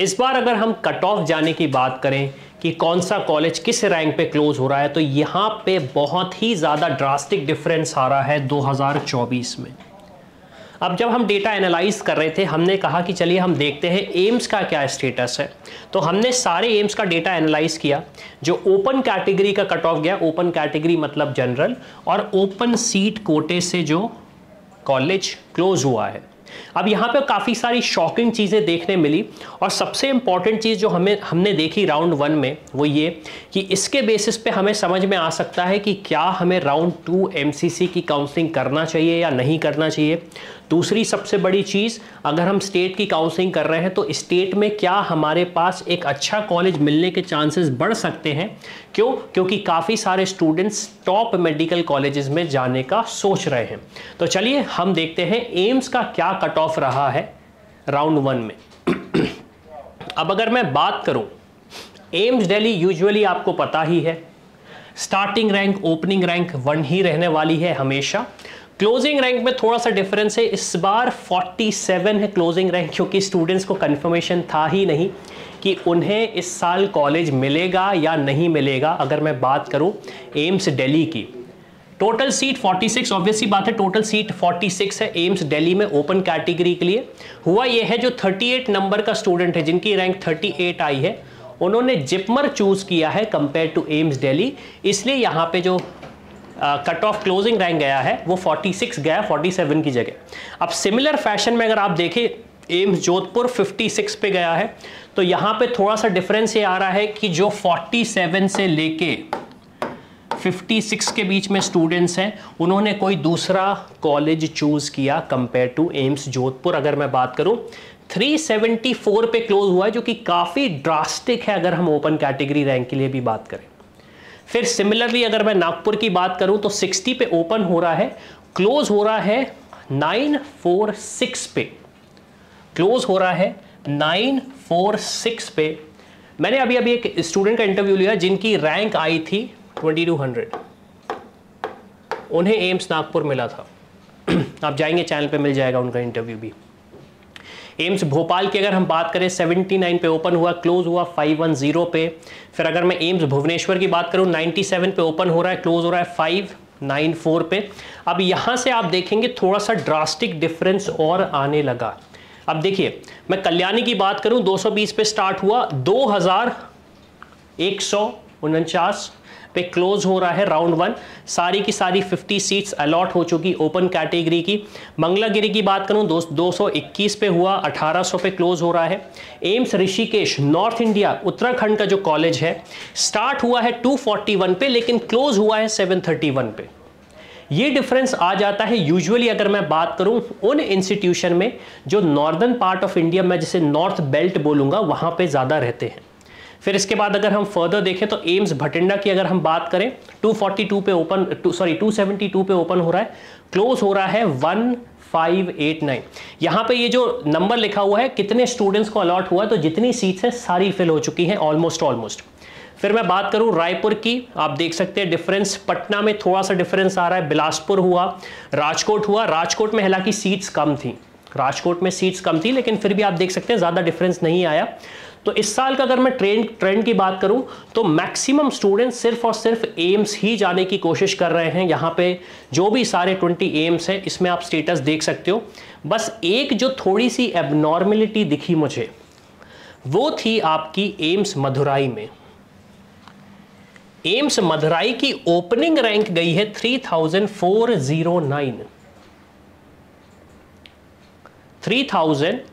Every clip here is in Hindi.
इस बार अगर हम कट ऑफ़ जाने की बात करें कि कौन सा कॉलेज किस रैंक पे क्लोज हो रहा है तो यहाँ पे बहुत ही ज़्यादा ड्रास्टिक डिफरेंस आ रहा है 2024 में। अब जब हम डेटा एनालाइज कर रहे थे, हमने कहा कि चलिए हम देखते हैं एम्स का क्या स्टेटस है। तो हमने सारे एम्स का डेटा एनालाइज किया, जो ओपन कैटेगरी का कट ऑफ़ गया। ओपन कैटेगरी मतलब जनरल और ओपन सीट कोटे से जो कॉलेज क्लोज हुआ है। अब यहाँ पे काफ़ी सारी शॉकिंग चीज़ें देखने मिली और सबसे इंपॉर्टेंट चीज़ जो हमें, हमने देखी राउंड वन में, वो ये कि इसके बेसिस पे हमें समझ में आ सकता है कि क्या हमें राउंड टू एमसीसी की काउंसलिंग करना चाहिए या नहीं करना चाहिए। दूसरी सबसे बड़ी चीज़, अगर हम स्टेट की काउंसलिंग कर रहे हैं तो स्टेट में क्या हमारे पास एक अच्छा कॉलेज मिलने के चांसेस बढ़ सकते हैं? क्यों? क्योंकि काफ़ी सारे स्टूडेंट्स टॉप मेडिकल कॉलेजेस में जाने का सोच रहे हैं। तो चलिए, हम देखते हैं एम्स का क्या कट ऑफ़ रहा है राउंड वन में। अब अगर मैं बात करूँ, एम्स दिल्ली यूजुअली आपको पता ही है, starting rank, opening rank one ही रहने वाली है हमेशा। क्लोजिंग रैंक में थोड़ा सा डिफरेंस है, इस बार 47 है क्लोजिंग रैंक, क्योंकि स्टूडेंट्स को कंफर्मेशन था ही नहीं कि उन्हें इस साल कॉलेज मिलेगा या नहीं मिलेगा। अगर मैं बात करूँ एम्स दिल्ली की टोटल सीट 46 ऑब्वियसली बात है टोटल सीट 46 है एम्स दिल्ली में ओपन कैटेगरी के लिए। हुआ यह है जो 38 नंबर का स्टूडेंट है, जिनकी रैंक 38 आई है, उन्होंने जिपमर चूज़ किया है कंपेयर टू एम्स दिल्ली इसलिए यहाँ पे जो कट ऑफ़ क्लोजिंग रैंक गया है, वो 46 गया 47 की जगह। अब सिमिलर फ़ैशन में अगर आप देखें एम्स जोधपुर 56 पे गया है तो यहाँ पे थोड़ा सा डिफरेंस ये आ रहा है कि जो 47 से लेके 56 के बीच में स्टूडेंट्स हैं। उन्होंने कोई दूसरा कॉलेज चूज़ किया कंपेयर टू एम्स जोधपुर अगर मैं बात करूँ 374 पे क्लोज हुआ है, जो कि काफ़ी ड्रास्टिक है अगर हम ओपन कैटेगरी रैंक के लिए भी बात करें। फिर सिमिलरली अगर मैं नागपुर की बात करूँ तो 60 पे ओपन हो रहा है। क्लोज हो रहा है 946 पे। क्लोज हो रहा है 946 पे। मैंने अभी अभी एक स्टूडेंट का इंटरव्यू लिया, जिनकी रैंक आई थी 2200 उन्हें एम्स नागपुर मिला था। आप जाएँगे, चैनल पे मिल जाएगा उनका इंटरव्यू भी। एम्स भोपाल की अगर हम बात करें 79 पे ओपन हुआ क्लोज हुआ 510 पे। फिर अगर मैं एम्स भुवनेश्वर की बात करूँ 97 पे ओपन हो रहा है क्लोज हो रहा है 594 पे। अब यहाँ से आप देखेंगे थोड़ा सा ड्रास्टिक डिफरेंस और आने लगा। अब देखिए, मैं कल्याणी की बात करूँ 220 पे स्टार्ट हुआ, दो हज़ार एक सौ उनचास पे क्लोज हो रहा है राउंड वन सारी की सारी 50 सीट्स अलॉट हो चुकी ओपन कैटेगरी की. मंगलागिरी की बात करूँ दो, 221 पे हुआ 1800 पे क्लोज हो रहा है. AIIMS Rishikesh north India Uttarakhand का जो कॉलेज है स्टार्ट हुआ है 241 पे लेकिन क्लोज हुआ है 731 पे. ये डिफरेंस आ जाता है यूजुअली अगर मैं बात करूँ उन इंस्टीट्यूशन में जो नॉर्दर्न पार्ट ऑफ़ इंडिया में जिसे नॉर्थ बेल्ट बोलूँगा वहाँ पे ज़्यादा रहते हैं. फिर इसके बाद अगर हम फर्दर देखें तो एम्स भटिंडा की अगर हम बात करें 242 पे ओपन सॉरी 272 पे ओपन हो रहा है। क्लोज हो रहा है 1589 यहाँ पे ये जो नंबर लिखा हुआ है, कितने स्टूडेंट्स को अलॉट हुआ तो जितनी सीट्स हैं, सारी फिल हो चुकी हैं ऑलमोस्ट ऑलमोस्ट फिर मैं बात करूँ रायपुर की, आप देख सकते हैं डिफरेंस पटना में थोड़ा सा डिफरेंस आ रहा है, बिलासपुर हुआ, राजकोट हुआ। राजकोट में हालाँकि सीट्स कम थी। राजकोट में सीट्स कम थी, लेकिन फिर भी आप देख सकते हैं, ज़्यादा डिफरेंस नहीं आया। तो इस साल का अगर मैं ट्रेंड ट्रेंड की बात करूँ तो मैक्सिमम स्टूडेंट सिर्फ़ और सिर्फ़ एम्स ही जाने की कोशिश कर रहे हैं। यहाँ पे जो भी सारे 20 एम्स हैं, इसमें आप स्टेटस देख सकते हो। बस एक जो थोड़ी सी एबनॉर्मेलिटी दिखी मुझे, वो थी आपकी एम्स मधुराई में। एम्स मधुराई की ओपनिंग रैंक गई है 3409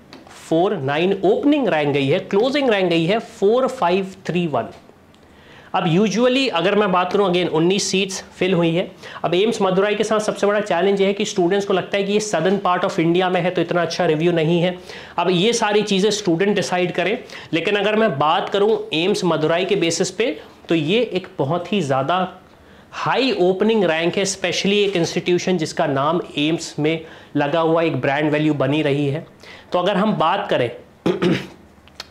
3049 ओपनिंग रैंक गई है क्लोजिंग रैंक गई है 4531 अब यूजुअली अगर मैं बात करूँ अगेन 19 सीट्स फिल हुई है। अब एम्स मदुराई के साथ सबसे बड़ा चैलेंज ये है कि स्टूडेंट्स को लगता है कि ये सदर्न पार्ट ऑफ़ इंडिया में है तो इतना अच्छा रिव्यू नहीं है। अब ये सारी चीज़ें स्टूडेंट डिसाइड करें। लेकिन अगर मैं बात करूँ एम्स मदुराई के बेसिस पे तो ये एक बहुत ही ज़्यादा हाई ओपनिंग रैंक है स्पेशली एक इंस्टीट्यूशन जिसका नाम एम्स में लगा हुआ एक ब्रांड वैल्यू बनी रही है। तो अगर हम बात करें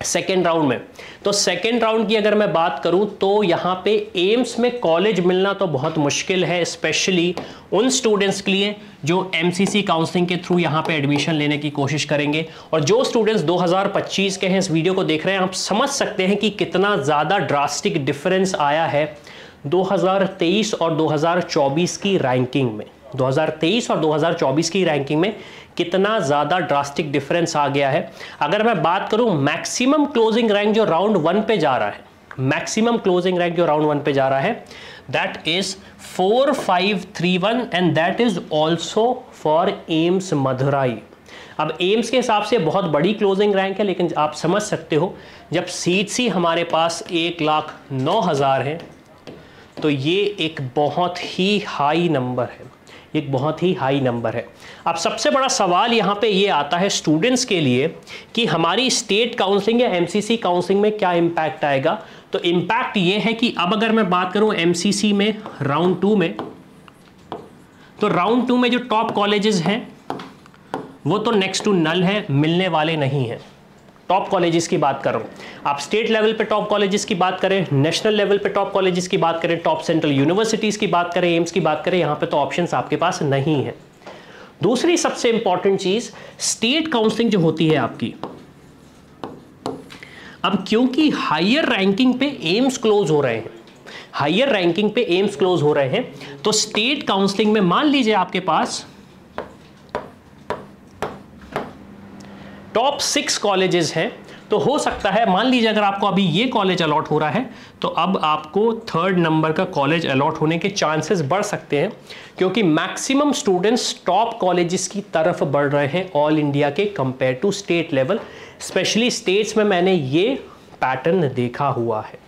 सेकेंड राउंड में तो सेकेंड राउंड की अगर मैं बात करूँ तो यहाँ पे एम्स में कॉलेज मिलना तो बहुत मुश्किल है स्पेशली उन स्टूडेंट्स के लिए जो एमसीसी काउंसलिंग के थ्रू यहाँ पे एडमिशन लेने की कोशिश करेंगे। और जो स्टूडेंट्स 2025 के हैं, इस वीडियो को देख रहे हैं, आप समझ सकते हैं कि कितना ज़्यादा ड्रास्टिक डिफरेंस आया है 2023 और 2024 की रैंकिंग में। 2023 और 2024 की रैंकिंग में कितना ज़्यादा ड्रास्टिक डिफरेंस आ गया है। अगर मैं बात करूँ मैक्सिमम क्लोजिंग रैंक जो राउंड वन पे जा रहा है मैक्सिमम क्लोजिंग रैंक जो राउंड वन पे जा रहा है that is four five three one and that is also for AIIMS Madurai अब एम्स के हिसाब से बहुत बड़ी क्लोजिंग रैंक है, लेकिन आप समझ सकते हो, जब सीट सी हमारे पास एक लाख नौ हज़ार है तो ये एक बहुत ही हाई नंबर है। एक बहुत ही हाई नंबर है। अब सबसे बड़ा सवाल यहाँ पे ये आता है स्टूडेंट्स के लिए कि हमारी स्टेट काउंसलिंग या एमसीसी काउंसलिंग में क्या इम्पैक्ट आएगा? तो इम्पैक्ट ये है कि अब अगर मैं बात करूँ एमसीसी में राउंड टू में तो राउंड टू में जो टॉप कॉलेजेस हैं, वो तो नेक्स्ट टू नल है, मिलने वाले नहीं हैं। टॉप कॉलेजेस की बात कर। रहा आप स्टेट लेवल पे टॉप कॉलेजेस की बात करें नेशनल लेवल पे टॉप कॉलेजेस की बात करें टॉप सेंट्रल यूनिवर्सिटीज़ की बात करें एम्स की बात करें, यहाँ पे तो ऑप्शंस आपके पास नहीं है। दूसरी सबसे इंपॉर्टेंट चीज़ स्टेट काउंसलिंग जो होती है आपकी। अब क्योंकि हायर रैंकिंग पे एम्स क्लोज हो रहे हैं हायर रैंकिंग पे एम्स क्लोज हो रहे हैं तो स्टेट काउंसलिंग में मान लीजिए आपके पास टॉप सिक्स कॉलेजेस हैं तो हो सकता है, मान लीजिए अगर आपको अभी ये कॉलेज अलॉट हो रहा है तो अब आपको थर्ड नंबर का कॉलेज अलॉट होने के चांसेस बढ़ सकते हैं, क्योंकि मैक्सिमम स्टूडेंट्स टॉप कॉलेजेस की तरफ़ बढ़ रहे हैं, ऑल इंडिया के compare to state level specially states में मैंने ये पैटर्न देखा हुआ है।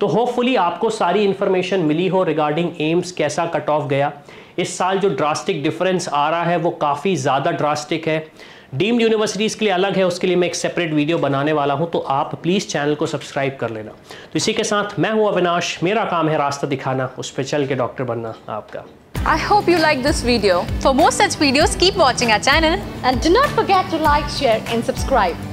तो होपफुली आपको सारी इंफॉर्मेशन मिली हो रिगार्डिंग एम्स कैसा कट ऑफ़ गया। इस साल जो ड्रास्टिक डिफरेंस आ रहा है, वो काफ़ी ज़्यादा ड्रास्टिक है। डीम्ड यूनिवर्सिटीज़ के लिए अलग है उसके लिए मैं एक सेपरेट वीडियो बनाने वाला हूँ तो आप प्लीज़ चैनल को सब्सक्राइब कर लेना तो इसी के साथ मैं हूँ अविनाश मेरा काम है रास्ता दिखाना उस पर चल के डॉक्टर बनना आपका I hope you like this video. For more such videos, keep watching our channel And do not forget to like, share and subscribe.